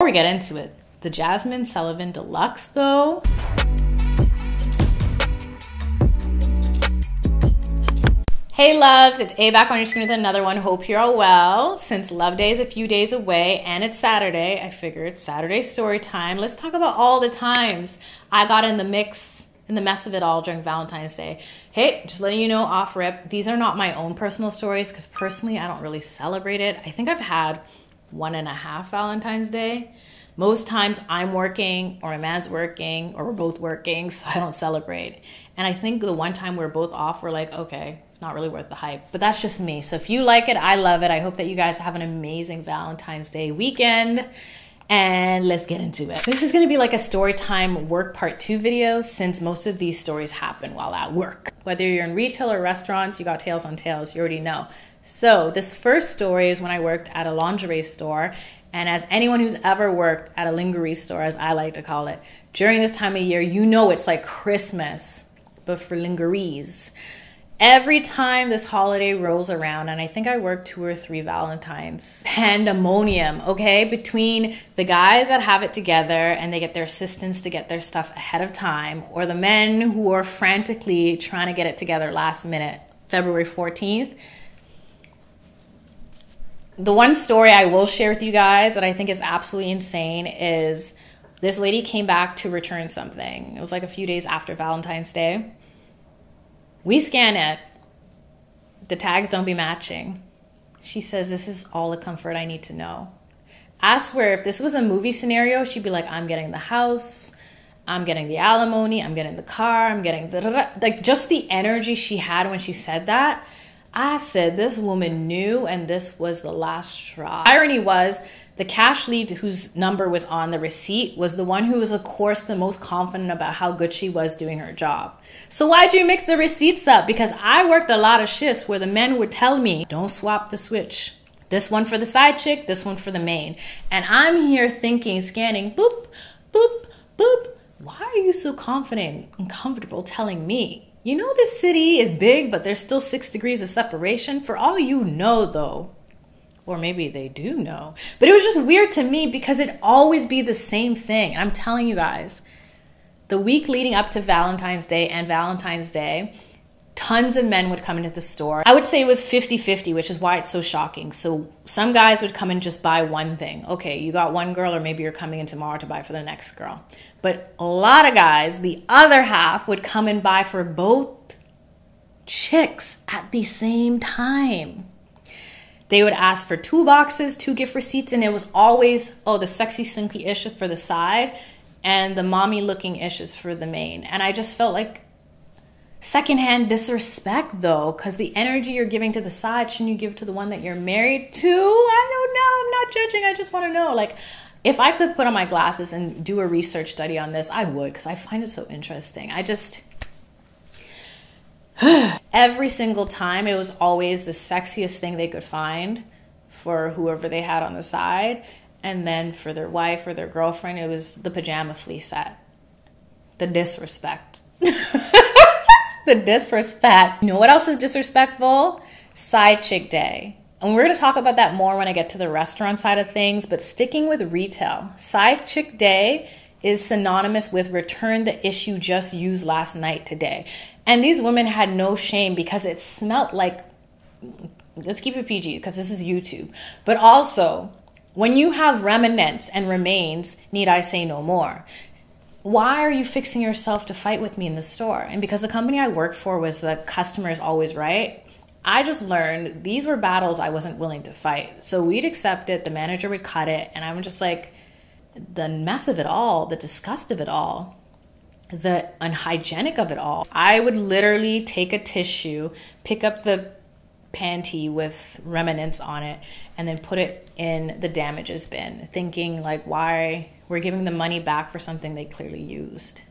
Before we get into it, the Jazmine Sullivan Deluxe, though. Hey loves, it's A back on your screen with another one. Hope you're all well. Since Love Day is a few days away and it's Saturday, I figured Saturday story time. Let's talk about all the times I got in the mix, in the mess of it all during Valentine's Day. Hey, just letting you know off rip, these are not my own personal stories because personally I don't really celebrate it. I think I've had one and a half Valentine's Day. Most times I'm working or my man's working or we're both working, so I don't celebrate. And I think the one time we are both off, we're like, okay, not really worth the hype. But that's just me. So if you like it, I love it. I hope that you guys have an amazing Valentine's Day weekend. And let's get into it. This is gonna be like a story time work part two video since most of these stories happen while at work. Whether you're in retail or restaurants, you got tales on tales, you already know. So, this first story is when I worked at a lingerie store. And as anyone who's ever worked at a lingerie store, as I like to call it, during this time of year, you know it's like Christmas, but for lingeries every time this holiday rolls around, and I think I work two or three Valentines, pandemonium, okay, between the guys that have it together and they get their assistants to get their stuff ahead of time, or the men who are frantically trying to get it together last minute, February 14th. The one story I will share with you guys that I think is absolutely insane is this lady came back to return something. It was like a few days after Valentine's Day we scan it. The tags don't be matching. She says, This is all the comfort I need to know. I swear, if this was a movie scenario, she'd be like, I'm getting the house, I'm getting the alimony, I'm getting the car, I'm getting the. Like, just the energy she had when she said that. I said, This woman knew, and this was the last straw. Irony was, the cash lead whose number was on the receipt was the one who was, of course, the most confident about how good she was doing her job. So why'd you mix the receipts up? Because I worked a lot of shifts where the men would tell me, don't swap the switch. This one for the side chick, this one for the main. And I'm here thinking, scanning, boop, boop, boop. Why are you so confident and comfortable telling me? You know, this city is big, but there's still six degrees of separation. For all you know, though, or maybe they do know. But it was just weird to me because it'd always be the same thing. And I'm telling you guys, the week leading up to Valentine's Day and Valentine's Day, tons of men would come into the store. I would say it was 50 50, which is why it's so shocking. So some guys would come and just buy one thing. Okay, you got one girl, or maybe you're coming in tomorrow to buy for the next girl. But a lot of guys, the other half, would come and buy for both chicks at the same time they would ask for two boxes, two gift receipts, and it was always, oh, the sexy slinky ish for the side and the mommy looking issues for the main. And I just felt like secondhand disrespect though, because the energy you're giving to the side, shouldn't you give to the one that you're married to? I don't know. I'm not judging. I just want to know. Like, if I could put on my glasses and do a research study on this, I would, because I find it so interesting. I just every single time it was always the sexiest thing they could find for whoever they had on the side and then for their wife or their girlfriend it was the pajama fleece set the disrespect the disrespect you know what else is disrespectful side chick day and we're going to talk about that more when i get to the restaurant side of things but sticking with retail side chick day is synonymous with return the issue just used last night today. And these women had no shame because it smelt like, let's keep it PG because this is YouTube. But also, when you have remnants and remains, need I say no more? Why are you fixing yourself to fight with me in the store? And because the company I worked for was the customer is always right, I just learned these were battles I wasn't willing to fight. So we'd accept it, the manager would cut it, and I'm just like, the mess of it all, the disgust of it all, the unhygienic of it all. I would literally take a tissue, pick up the panty with remnants on it, and then put it in the damages bin, thinking like, why we're giving the money back for something they clearly used.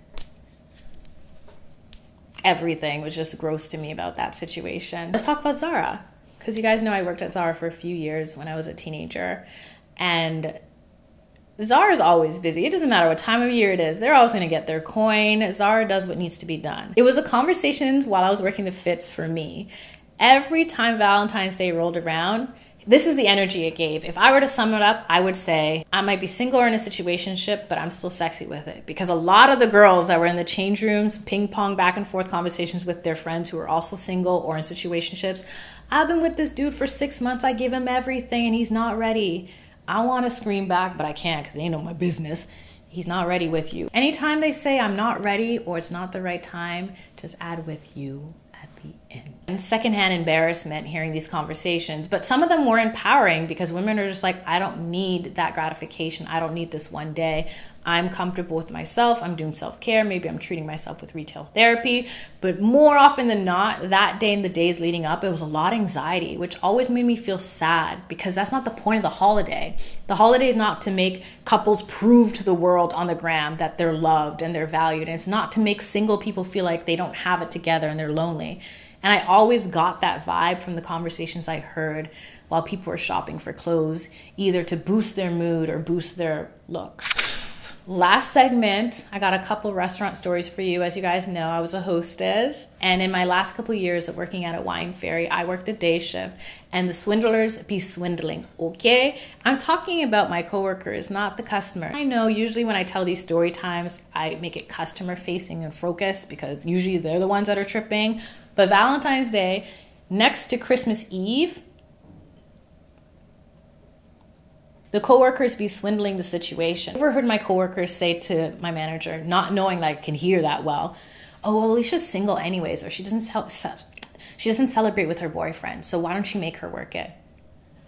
Everything was just gross to me about that situation. Let's talk about Zara, because you guys know I worked at Zara for a few years when I was a teenager, and Zara is always busy. It doesn't matter what time of year it is. They're always going to get their coin. Zara does what needs to be done. It was a conversation while I was working the fits for me. Every time Valentine's Day rolled around, this is the energy it gave. If I were to sum it up, I would say I might be single or in a situationship, but I'm still sexy with it. Because a lot of the girls that were in the change rooms, ping pong back and forth conversations with their friends who are also single or in situationships, I've been with this dude for six months. I give him everything and he's not ready. I want to scream back, but I can't because they know my business. He's not ready with you. Anytime they say I'm not ready or it's not the right time, just add with you end. And secondhand embarrassment hearing these conversations, but some of them were empowering because women are just like, I don't need that gratification. I don't need this one day. I'm comfortable with myself. I'm doing self care. Maybe I'm treating myself with retail therapy. But more often than not, that day and the days leading up, it was a lot of anxiety, which always made me feel sad because that's not the point of the holiday. The holiday is not to make couples prove to the world on the gram that they're loved and they're valued. And it's not to make single people feel like they don't have it together and they're lonely. And I always got that vibe from the conversations I heard while people were shopping for clothes, either to boost their mood or boost their look. Last segment, I got a couple restaurant stories for you. As you guys know, I was a hostess, and in my last couple years of working at a wine ferry, I worked a day shift, and the swindlers be swindling. Okay, I'm talking about my coworkers, not the customer. I know usually when I tell these story times, I make it customer facing and focused because usually they're the ones that are tripping. But Valentine's Day, next to Christmas Eve, the coworkers be swindling the situation. I overheard my coworkers say to my manager, not knowing that I can hear that well, "Oh, well, Alisha's single anyways, or she doesn't she doesn't celebrate with her boyfriend, so why don't you make her work it?"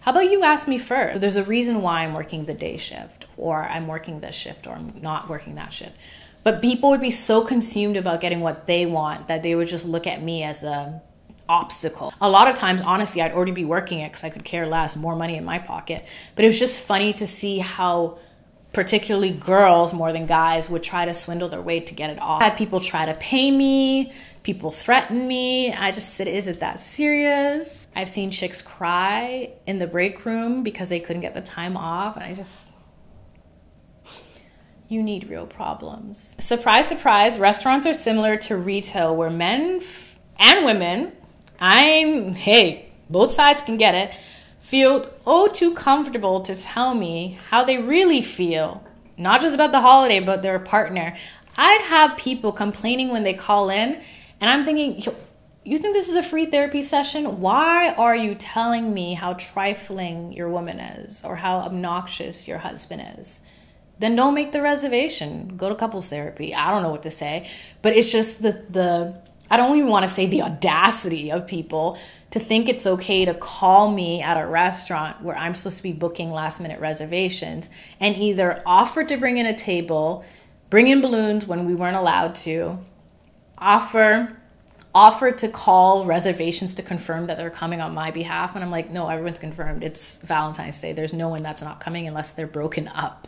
How about you ask me first? There's a reason why I'm working the day shift, or I'm working this shift, or I'm not working that shift. But people would be so consumed about getting what they want that they would just look at me as a obstacle. A lot of times, honestly, I'd already be working it because I could care less, more money in my pocket. But it was just funny to see how particularly girls more than guys would try to swindle their way to get it off. I had people try to pay me, people threaten me. I just said, is it that serious? I've seen chicks cry in the break room because they couldn't get the time off. And I just, you need real problems. Surprise, surprise, restaurants are similar to retail where men and women I'm, hey, both sides can get it, feel oh too comfortable to tell me how they really feel, not just about the holiday, but their partner. I'd have people complaining when they call in, and I'm thinking, you think this is a free therapy session? Why are you telling me how trifling your woman is or how obnoxious your husband is? Then don't make the reservation. Go to couples therapy. I don't know what to say, but it's just the the I don't even want to say the audacity of people to think it's okay to call me at a restaurant where I'm supposed to be booking last minute reservations and either offer to bring in a table, bring in balloons when we weren't allowed to, offer offer to call reservations to confirm that they're coming on my behalf and I'm like, "No, everyone's confirmed. It's Valentine's Day. There's no one that's not coming unless they're broken up."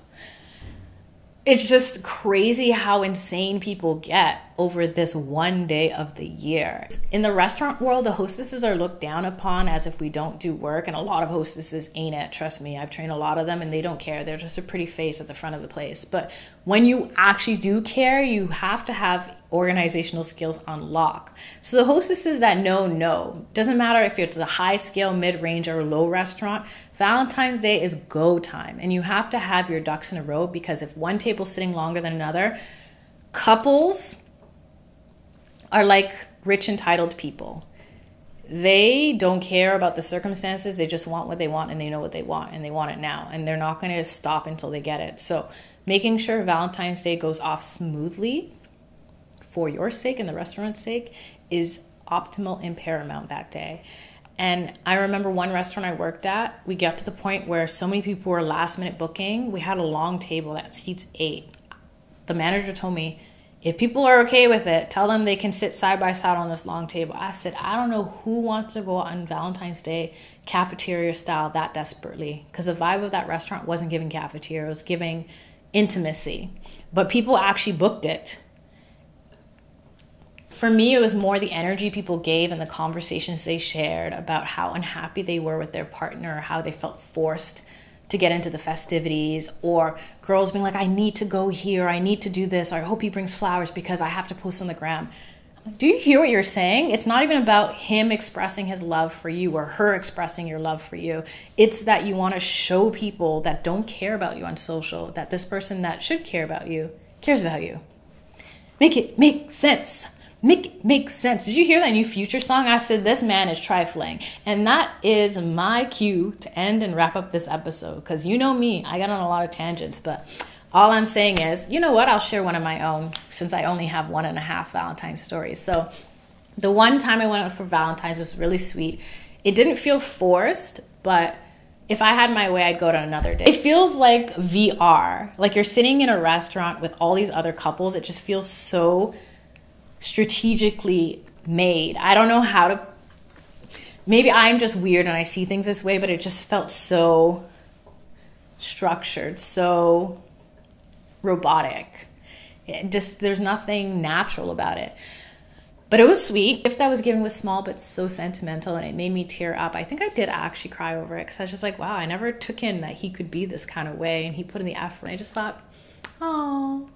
it's just crazy how insane people get over this one day of the year. In the restaurant world, the hostesses are looked down upon as if we don't do work, and a lot of hostesses ain't it. Trust me, I've trained a lot of them and they don't care. They're just a pretty face at the front of the place. But when you actually do care, you have to have organizational skills on lock. So the hostesses that know know. Doesn't matter if it's a high scale, mid range, or low restaurant, Valentine's Day is go time. And you have to have your ducks in a row because if one table's sitting longer than another, couples are like rich, entitled people. They don't care about the circumstances. They just want what they want and they know what they want and they want it now. And they're not going to stop until they get it. So, making sure Valentine's Day goes off smoothly for your sake and the restaurant's sake is optimal and paramount that day. And I remember one restaurant I worked at, we got to the point where so many people were last minute booking. We had a long table that seats eight. The manager told me, if people are okay with it, tell them they can sit side by side on this long table. I said, I don't know who wants to go on Valentine's Day cafeteria style that desperately because the vibe of that restaurant wasn't giving cafeteria, it was giving intimacy. But people actually booked it for me, it was more the energy people gave and the conversations they shared about how unhappy they were with their partner, how they felt forced to get into the festivities, or girls being like, I need to go here, I need to do this, I hope he brings flowers because I have to post on the gram. Like, do you hear what you're saying? It's not even about him expressing his love for you or her expressing your love for you. It's that you want to show people that don't care about you on social that this person that should care about you cares about you. Make it make sense. Make it make sense. Did you hear that new Future song? I said this man is trifling. And that is my cue to end and wrap up this episode. Because you know me, I got on a lot of tangents, but all I'm saying is, you know what? I'll share one of my own since I only have one and a half Valentine's stories. So, the one time I went out for Valentine's was really sweet. It didn't feel forced, but if I had my way, I'd go to another day. It feels like VR. Like you're sitting in a restaurant with all these other couples. It just feels so strategically made. I don't know how to. Maybe I'm just weird and I see things this way, but it just felt so structured, so robotic. It just there's nothing natural about it. But it was sweet. If that was given was small but so sentimental and it made me tear up. I think I did actually cry over it because I was just like, wow, I never took in that he could be this kind of way and he put in the effort. And I just thought, oh.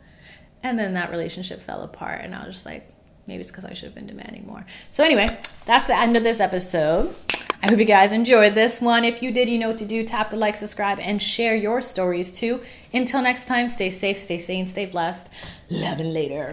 And then that relationship fell apart and I was just like, maybe it's because I should have been demanding more. So anyway, that's the end of this episode. I hope you guys enjoyed this one. If you did, you know what to do. Tap the like, subscribe, and share your stories too. Until next time, stay safe, stay sane, stay blessed. Love and later.